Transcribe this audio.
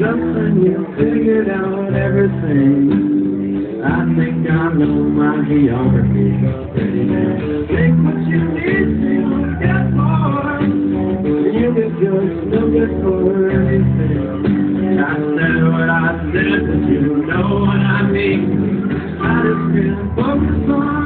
something you figured out everything. I think I know my geography pretty well. Take what you need, to get more. You can just look it for anything. I said what I said, but you know what I mean. I just focused on.